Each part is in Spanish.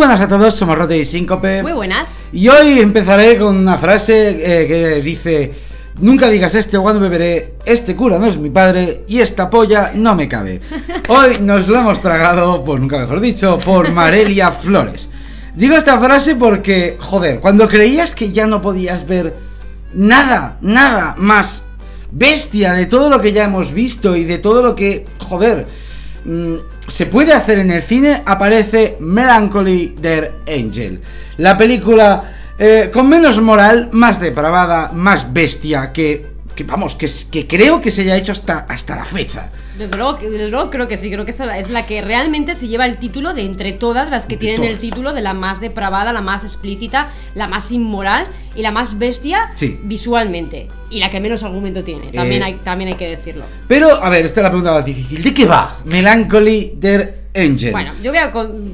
Buenas a todos, somos Rote y Síncope. Muy buenas. Y hoy empezaré con una frase eh, que dice: Nunca digas este cuando beberé, este cura no es mi padre y esta polla no me cabe. Hoy nos lo hemos tragado, pues nunca mejor dicho, por Marelia Flores. Digo esta frase porque, joder, cuando creías que ya no podías ver nada, nada más bestia de todo lo que ya hemos visto y de todo lo que, joder, mm, se puede hacer en el cine, aparece Melancholy Der Angel. La película eh, con menos moral, más depravada, más bestia que, que vamos, que, que creo que se haya hecho hasta, hasta la fecha. Desde luego, desde luego creo que sí, creo que esta es la que realmente se lleva el título de entre todas las que De tienen el título de la más depravada, la más explícita, la más inmoral y la más bestia Sí. visualmente. Y la que menos argumento tiene, también, Eh. hay, también hay que decirlo. Pero, a ver, esta es la pregunta más difícil. ¿De qué va Melancholy Der Bueno, yo voy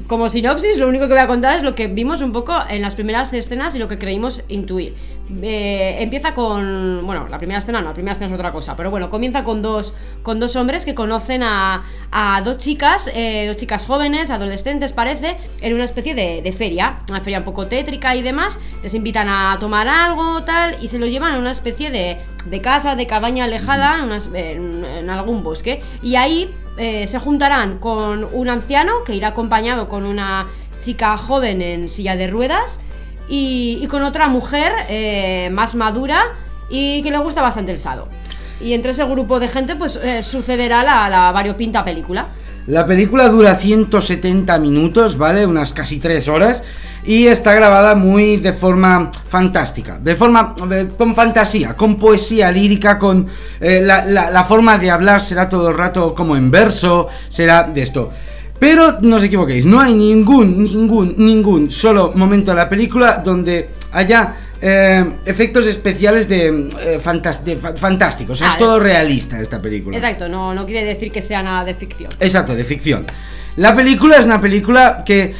como sinopsis, lo único que voy a contar es lo que vimos un poco en las primeras escenas y lo que creímos intuir. Eh, empieza con. Bueno, la primera escena no, la primera escena es otra cosa, pero bueno, comienza con dos, con dos hombres que conocen a, a dos chicas, eh, dos chicas jóvenes, adolescentes parece, en una especie de, feria, una feria un poco tétrica y demás. Les invitan a tomar algo, tal, y se lo llevan a una especie de, de casa, de cabaña alejada, en- en algún bosque. Y ahí eh, se juntarán con un anciano que irá acompañado con una chica joven en silla de ruedas y, con otra mujer eh, más madura y que le gusta bastante el sado. Y entre ese grupo de gente pues eh, sucederá la, la variopinta película. La película dura 170 minutos, ¿vale? Unas casi 3 horas. Y está grabada muy de forma fantástica. De forma. con fantasía, con poesía lírica, con. eh, la, la- la forma de hablar será todo el rato como en verso, será de esto. Pero no os equivoquéis, no hay ningún, ningún, ningún solo momento de la película donde haya eh, efectos especiales de, eh, de fa- fantásticos. Ah, es todo realista esta película. Exacto, no, no quiere decir que sea nada de ficción. Exacto, de ficción. La película es una película que,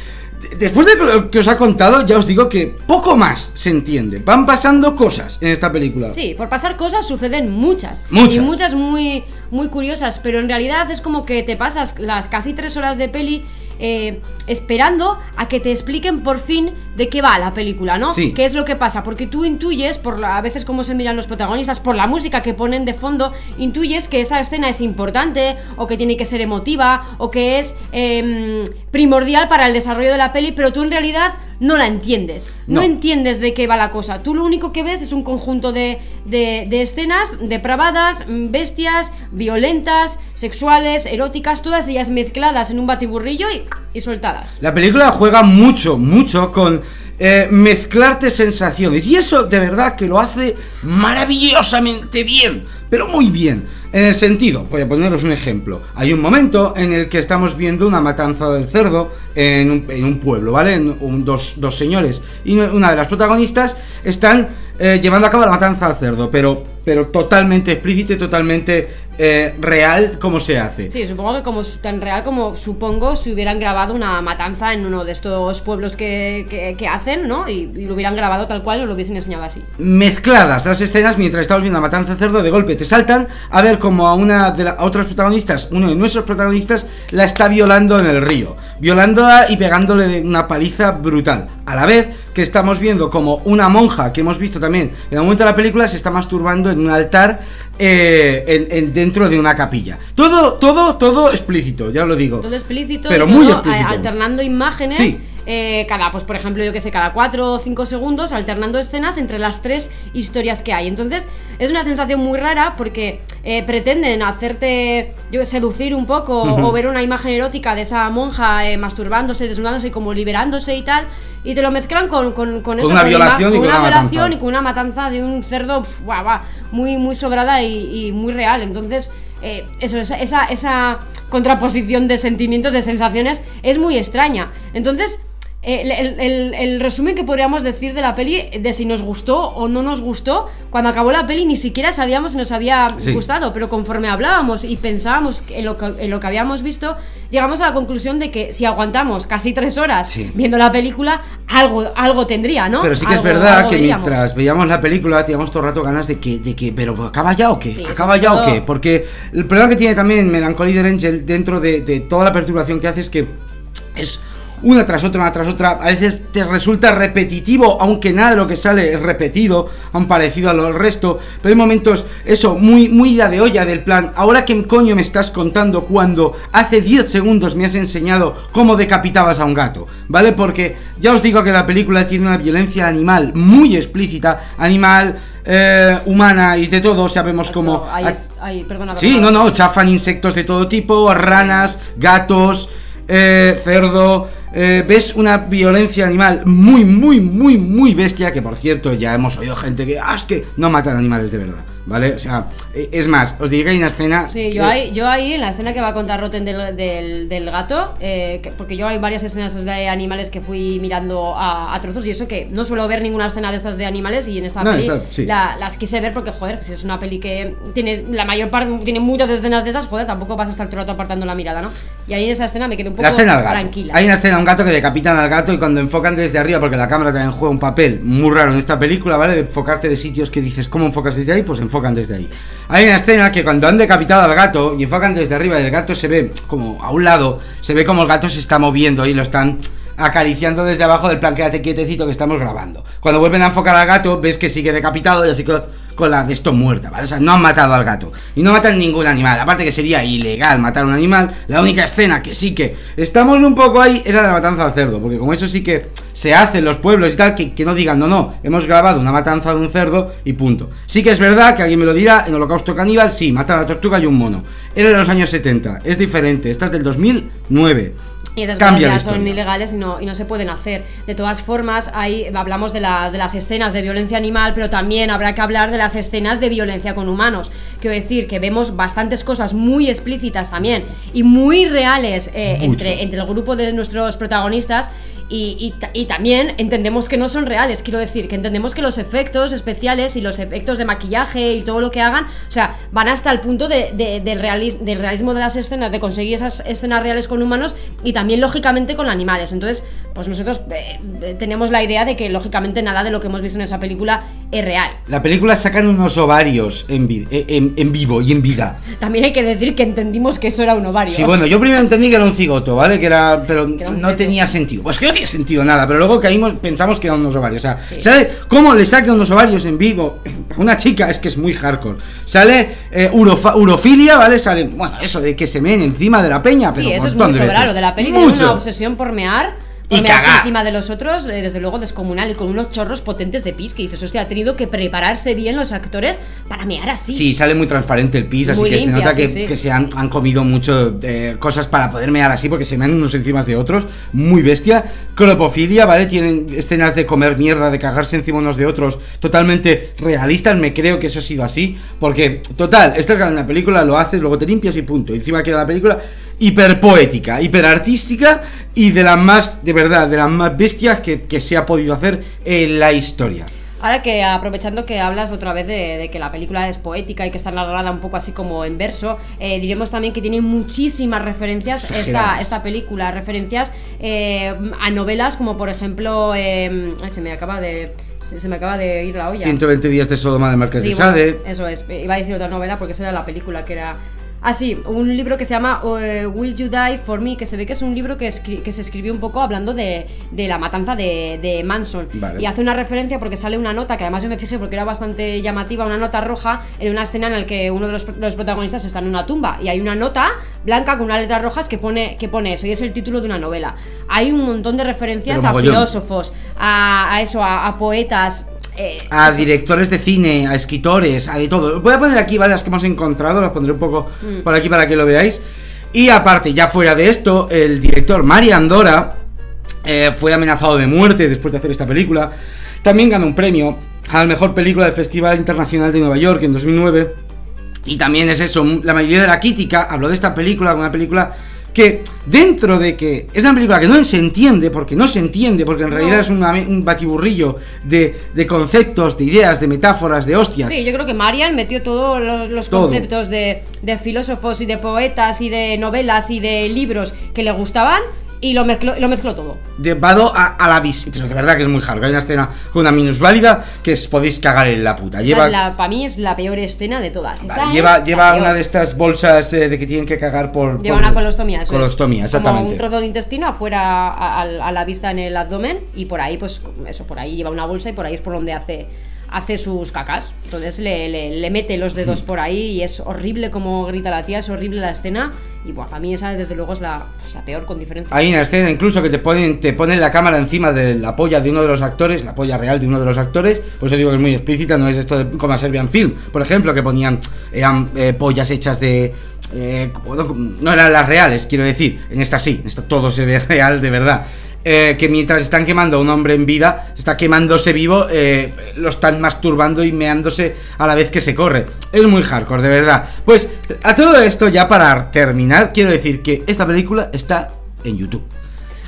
después de lo que os ha contado, ya os digo que poco más se entiende. Van pasando cosas en esta película. Sí, por pasar cosas suceden muchas. Muchas. Y muchas muy, muy curiosas, pero en realidad es como que te pasas las casi tres horas de peli eh, esperando a que te expliquen por fin de qué va la película, ¿no? Sí. ¿Qué es lo que pasa? Porque tú intuyes, por la- a veces cómo se miran los protagonistas, por la música que ponen de fondo, intuyes que esa escena es importante, o que tiene que ser emotiva, o que es em, primordial para el desarrollo de la peli, pero tú en realidad no la entiendes. No, No. entiendes de qué va la cosa. Tú lo único que ves es un conjunto de, de- de escenas depravadas, bestias, violentas, sexuales, eróticas, todas ellas mezcladas en un batiburrillo y, y soltadas. La película juega mucho, mucho con eh, mezclarte sensaciones. Y eso de verdad que lo hace maravillosamente bien. Pero muy bien. En el sentido, voy a poneros un ejemplo. Hay un momento en el que estamos viendo una matanza del cerdo en un, en un pueblo, ¿vale? Dos, dos señores. Y una de las protagonistas están eh, llevando a cabo la matanza del cerdo. Pero, pero totalmente explícita y totalmente eh, real como se hace. Sí, supongo que como tan real como supongo si hubieran grabado una matanza en uno de estos pueblos que, que- que hacen, ¿no? Y, y lo hubieran grabado tal cual y lo hubiesen enseñado así. mezcladas las escenas mientras estamos viendo la matanza de cerdo de golpe te saltan a ver como a una de las otras protagonistas uno de nuestros protagonistas la está violando en el río violándola y pegándole de una paliza brutal a la vez que estamos viendo como una monja que hemos visto también en el momento de la película se está masturbando en un altar eh, en- en- dentro de una capilla todo todo todo explícito ya lo digo Todo explícito Pero y muy todo, explícito. alternando imágenes. Sí. Eh, cada, pues por ejemplo, yo que sé, cada 4 o 5 segundos, alternando escenas entre las tres historias que hay. Entonces, es una sensación muy rara porque eh, pretenden hacerte, yo seducir un poco o ver una imagen erótica de esa monja eh, masturbándose, desnudándose y como liberándose y tal. Y te lo mezclan con, con, con eso, una con violación ima- y con con una una violación y con una matanza de un cerdo pf, guau, guau, muy, muy sobrada y, y muy real. Entonces, eh, eso, esa, esa, esa contraposición de sentimientos, de sensaciones, es muy extraña. Entonces, el, el- el- el resumen que podríamos decir de la peli, de si nos gustó o no nos gustó, cuando acabó la peli ni siquiera sabíamos si nos había Sí. gustado, pero conforme hablábamos y pensábamos en lo, que, en lo que habíamos visto, llegamos a la conclusión de que si aguantamos casi tres horas Sí. viendo la película, algo, algo tendría, ¿no? Pero sí que es verdad que mientras veíamos la película teníamos todo el rato ganas de que, de que pero ¿acaba ya o qué? Sí, ¿Acaba ya o qué? Porque el problema que tiene también Melancholy de Angel dentro de, de toda la perturbación que hace es que es una tras otra, una tras otra. A veces te resulta repetitivo, aunque nada de lo que sale es repetido, aun parecido a lo del resto. Pero hay momentos, eso, muy, muy ida de olla del plan. Ahora que coño me estás contando cuando hace 10 segundos me has enseñado cómo decapitabas a un gato, ¿vale? Porque ya os digo que la película tiene una violencia animal muy explícita, animal. eh, humana y de todo, sabemos cómo... Ahí es- ahí, perdona, Sí, perdona. no, no, chafan insectos de todo tipo, ranas, gatos, eh, cerdo. Eh, ves una violencia animal muy, muy, muy, muy bestia. Que por cierto, ya hemos oído gente que, ah, es que no matan animales de verdad, ¿vale? O sea, eh, es más, os diré que hay una escena. Sí, que- yo ahí, yo ahí en la escena que va a contar Rotten del, del, del gato, eh, que- porque yo hay varias escenas de animales que fui mirando a, a trozos y eso que no suelo ver ninguna escena de estas de animales y en esta No, peli esta- sí. la- las quise ver porque, joder, si es una peli que tiene la mayor parte, tiene muchas escenas de esas, joder, tampoco vas a estar todo el rato apartando la mirada, ¿no? Y ahí en esa escena me quedé un poco La escena del gato. tranquila. Hay una escena, un gato que decapitan al gato y cuando enfocan desde arriba, porque la cámara también juega un papel muy raro en esta película, ¿vale? De enfocarte de sitios que dices, ¿cómo enfocas desde ahí? Pues desde ahí. Hay una escena que cuando han decapitado al gato y enfocan desde arriba y el gato se ve como a un lado, se ve como el gato se está moviendo y lo están acariciando desde abajo del plan quédate quietecito que estamos grabando. Cuando vuelven a enfocar al gato, ves que sigue decapitado y así con, con la de esto muerta, ¿vale? O sea, no han matado al gato. Y no matan ningún animal. Aparte que sería ilegal matar un animal. La única escena que sí que estamos un poco ahí era la matanza al cerdo. Porque como eso sí que se hace en los pueblos y tal, que, que no digan, no, no, hemos grabado una matanza de un cerdo y punto. Sí que es verdad que alguien me lo dirá, en Holocausto Caníbal, sí, matan a la tortuga y un mono. Era de los años 70, es diferente, esta es del 2009. Y esas Cambia cosas ya son ilegales y no, y no se pueden hacer. De todas formas, ahí hablamos de, la- de las escenas de violencia animal, pero también habrá que hablar de las escenas de violencia con humanos. Quiero decir que vemos bastantes cosas muy explícitas también y muy reales eh, entre, entre el grupo de nuestros protagonistas. Y, y ta- y también entendemos que no son reales, quiero decir, que entendemos que los efectos especiales y los efectos de maquillaje y todo lo que hagan, o sea, van hasta el punto de- de- del realismo de las escenas, de conseguir esas escenas reales con humanos y también, lógicamente, con animales. Entonces, pues nosotros eh, eh, tenemos la idea de que, lógicamente, nada de lo que hemos visto en esa película es real. La película sacan unos ovarios en, vi- eh, en- en vivo y en vida. También hay que decir que entendimos que eso era un ovario. Sí, bueno, yo primero entendí que era un cigoto, ¿vale? Que era. Pero era un no tenía sentido. Pues que no tiene sentido nada, pero luego caímos, pensamos que eran unos ovarios. O sea, Sí. ¿sale cómo le saca unos ovarios en vivo a una chica? Es que es muy hardcore. Sale eh, urofilia, ¿vale? Sale, bueno, eso de que se meen encima de la peña, pero Sí, eso es muy sobrado. De la peli tiene una obsesión por mear. Y cagar. encima de los otros, eh, desde luego descomunal y con unos chorros potentes de pis que dices, hostia, ha tenido que prepararse bien los actores para mear así. Sí, sale muy transparente el pis, así Muy que se nota que, sí, sí. que se han, han comido mucho eh, cosas para poder mear así, porque se mean unos encima de otros, muy bestia. Cropofilia, ¿vale? Tienen escenas de comer mierda, de cagarse encima unos de otros, totalmente realistas, me creo que eso ha sido así, porque, total, esta es una película, lo haces, luego te limpias y punto. Encima queda la película hiperpoética, hiperartística y de las más, de verdad, de las más bestias que, que se ha podido hacer en la historia. Ahora que aprovechando que hablas otra vez de, de que la película es poética y que está narrada un poco así como en verso, eh, diremos también que tiene muchísimas referencias esta, película, referencias eh, a novelas como por ejemplo, eh, ay, se me acaba de se, se me acaba de ir la olla. 120 días de Sodoma de Marqués Sí, de bueno, Sade. eso es. Iba a decir otra novela porque esa era la película que era. Ah, sí, un libro que se llama eh, Will You Die for Me, que se ve que es un libro que, que se escribió un poco hablando de, de la matanza de, de Manson. Vale. Y hace una referencia porque sale una nota, que además yo me fijé porque era bastante llamativa, una nota roja en una escena en la que uno de los, los protagonistas está en una tumba. Y hay una nota blanca con unas letras rojas que pone, que pone eso, y es el título de una novela. Hay un montón de referencias Pero a mogollón. filósofos, a, a eso, a, a poetas. Eh, a directores de cine, a escritores, a de todo. Voy a poner aquí, ¿vale? Las que hemos encontrado, las pondré un poco Mm. por aquí para que lo veáis. Y aparte, ya fuera de esto, el director Mari Andora eh, fue amenazado de muerte después de hacer esta película. También ganó un premio a la mejor película del Festival Internacional de Nueva York en 2009. Y también es eso, la mayoría de la crítica habló de esta película, una película que dentro de que es una película que no se entiende, porque no se entiende, porque en No. realidad es una- un batiburrillo de, de conceptos, de ideas, de metáforas, de hostias. Sí, yo creo que Marian metió todos los, los Todo. conceptos de, de filósofos y de poetas y de novelas y de libros que le gustaban y lo mezcló, lo mezcló todo. Llevado a, a la vis. Pero de verdad que es muy hardcore. Hay una escena con una minusválida que os podéis cagar en la puta. Lleva, para mí es la peor escena de todas. Esa vale, es lleva, lleva peor. una de estas bolsas eh, de que tienen que cagar por. Lleva por- una colostomía, eso es. Colostomía, Como exactamente. un trozo de intestino afuera a, a- a la vista en el abdomen y por ahí, pues eso, por ahí lleva una bolsa y por ahí es por donde hace hace sus cacas. Entonces le, le- le mete los dedos por ahí y es horrible como grita la tía, es horrible la escena. Y bueno, para mí esa desde luego es la, pues, la peor con diferencia. Hay una escena incluso que te ponen, te ponen la cámara encima de la polla de uno de los actores, la polla real de uno de los actores, por eso digo que es muy explícita, no es esto de, como a Serbian Film, por ejemplo, que ponían, eran eh, pollas hechas de... eh, no, eran las reales, quiero decir, en esta sí, en esta todo se ve real de verdad. Eh, que mientras están quemando a un hombre en vida, está quemándose vivo, eh, lo están masturbando y meándose a la vez que se corre. Es muy hardcore, de verdad. Pues a todo esto, ya para terminar, quiero decir que esta película está en YouTube.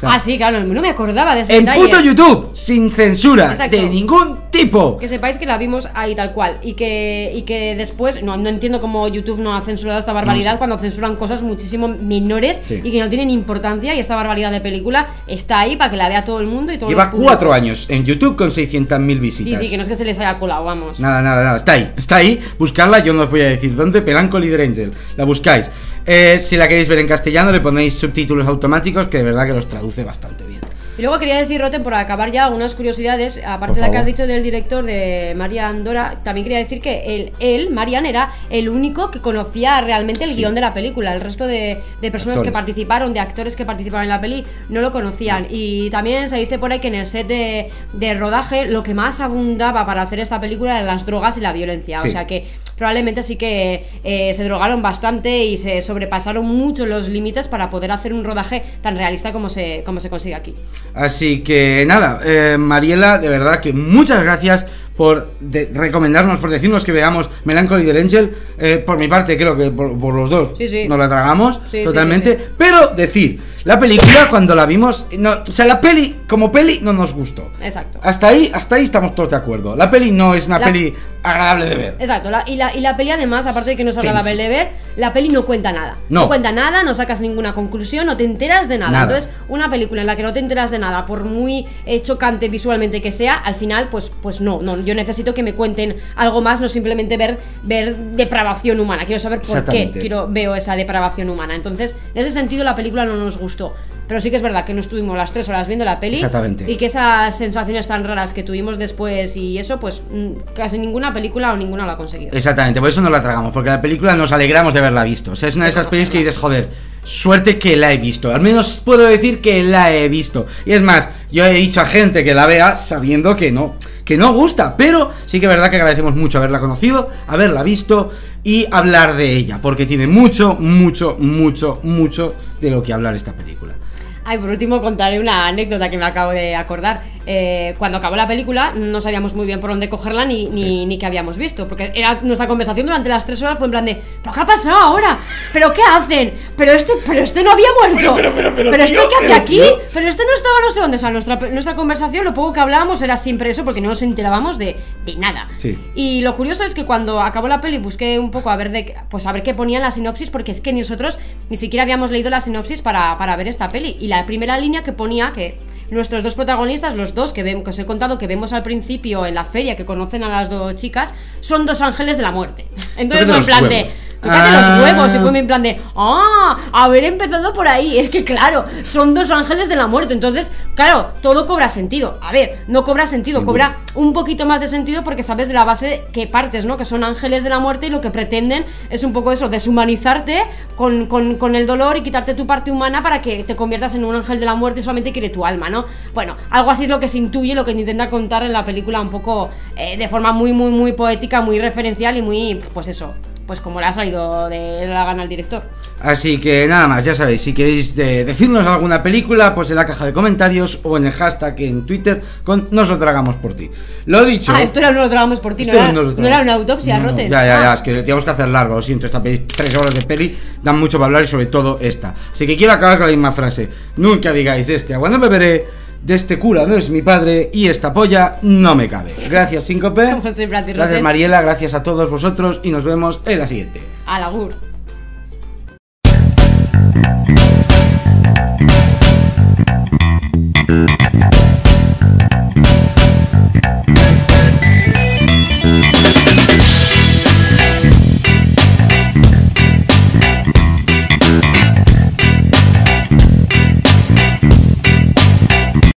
Sea, Ah, sí, claro, no me acordaba de ese en detalle. puto YouTube, sin censura, Exacto. de ningún tipo. Que sepáis que la vimos ahí tal cual y que, y que después, no, no entiendo cómo YouTube no ha censurado esta barbaridad No sé. cuando censuran cosas muchísimo menores Sí. y que no tienen importancia y esta barbaridad de película está ahí para que la vea todo el mundo y todo Lleva cuatro años en YouTube con 600.000 visitas. Sí, sí, que no es que se les haya colado, vamos. Nada, nada, nada, está ahí, está ahí, buscarla, yo no os voy a decir dónde, Pelanco Leader Angel, la buscáis. Eh, si la queréis ver en castellano, le ponéis subtítulos automáticos, que de verdad que los traduce bastante bien. Y luego quería decir, Roten, por acabar ya, unas curiosidades, aparte Por de la que has dicho del director de Marian Dora, también quería decir que él, él, Marian, era el único que conocía realmente el Sí. guion de la película. El resto de, de personas que participaron, de actores que participaron en la peli, no lo conocían. Y también se dice por ahí que en el set de, de rodaje lo que más abundaba para hacer esta película eran las drogas y la violencia. Sí. O sea que probablemente sí que eh, se drogaron bastante y se sobrepasaron mucho los límites para poder hacer un rodaje tan realista como se, como se consigue aquí. Así que nada, eh, Mariela, de verdad que muchas gracias por de- recomendarnos, por decirnos que veamos Melancholy del Angel. Eh, por mi parte, creo que por, por los dos Sí, sí. nos la tragamos Sí, totalmente. Pero decir, la película cuando la vimos, no, o sea, la peli como peli no nos gustó. Exacto. Hasta ahí, hasta ahí estamos todos de acuerdo. La peli no es una La- peli agradable de ver. Exacto, la- y, la, y la peli además, aparte de que no es agradable de ver, la peli no cuenta nada. No. cuenta nada, no sacas ninguna conclusión, no te enteras de nada. Nada. Entonces, una película en la que no te enteras de nada, por muy eh, chocante visualmente que sea, al final, pues, pues no, no, yo necesito que me cuenten algo más, no simplemente ver, ver depravación humana. Quiero saber por qué quiero, veo esa depravación humana. Entonces, en ese sentido, la película no nos gustó. Pero sí que es verdad que no estuvimos las tres horas viendo la peli. Exactamente. Y que esas sensaciones tan raras que tuvimos después y eso, pues mm, casi ninguna película o ninguna lo ha conseguido. Exactamente, por eso no la tragamos, porque la película nos alegramos de haberla visto. O sea, es una de esas pelis que dices, joder, suerte que la he visto. Al menos puedo decir que la he visto. Y es más, yo he dicho a gente que la vea sabiendo que no, que no gusta. Pero sí que es verdad que agradecemos mucho haberla conocido, haberla visto y hablar de ella, porque tiene mucho, mucho, mucho, mucho de lo que hablar esta película. Ay, por último contaré una anécdota que me acabo de acordar. Eh, cuando acabó la película no sabíamos muy bien por dónde cogerla ni, ni, ni qué habíamos visto. Porque era nuestra conversación durante las tres horas fue en plan de ¿Pero qué ha pasado ahora? ¿Pero qué hacen? Pero este, pero este no había muerto. Pero, pero, pero, pero, este qué hace aquí? tío. Pero este no estaba no sé dónde. O sea, nuestra, nuestra conversación, lo poco que hablábamos era siempre eso porque no nos enterábamos de, de nada. Sí. Y lo curioso es que cuando acabó la peli busqué un poco a ver de qué- pues a ver qué ponía en la sinopsis porque es que nosotros ni siquiera habíamos leído la sinopsis para, para ver esta peli y la primera línea que ponía que nuestros dos protagonistas, los dos que, ven, que os he contado que vemos al principio en la feria que conocen a las dos chicas, son dos ángeles de la muerte. Entonces en plan de Tócate Ah. los huevos. Y fue en plan de, ah, haber empezado por ahí. Es que, claro, son dos ángeles de la muerte. Entonces, claro, todo cobra sentido. A ver, no cobra sentido, cobra un poquito más de sentido porque sabes de la base que partes, ¿no? Que son ángeles de la muerte y lo que pretenden es un poco eso, deshumanizarte con, con- con el dolor y quitarte tu parte humana para que te conviertas en un ángel de la muerte y solamente quiere tu alma, ¿no? Bueno, algo así es lo que se intuye, lo que intenta contar en la película un poco eh, de forma muy, muy, muy poética, muy referencial y muy, pues eso, pues como le ha salido de la gana al director. Así que nada más, ya sabéis, si queréis de- decirnos alguna película, pues en la caja de comentarios o en el hashtag en Twitter con Nos lo tragamos por ti. Lo dicho. Ah, esto era no lo tragamos por ti, no era, no era una autopsia, No. Ya, ya, ya, Ah. es que teníamos que hacer largo, lo siento, esta peli, tres horas de peli dan mucho para hablar y sobre todo esta. Así que quiero acabar con la misma frase. Nunca digáis este, cuando beberé de este cura no es mi padre y esta polla no me cabe. Gracias, Síncope. Como siempre a ti, Gracias. Mariela, gracias a todos vosotros y nos vemos en la siguiente. Al agur.